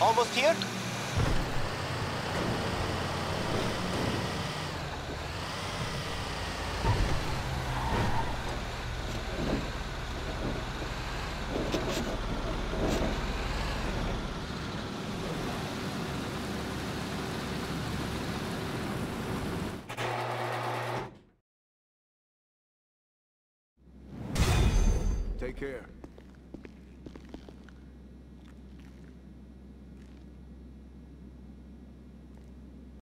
Almost here? Take care.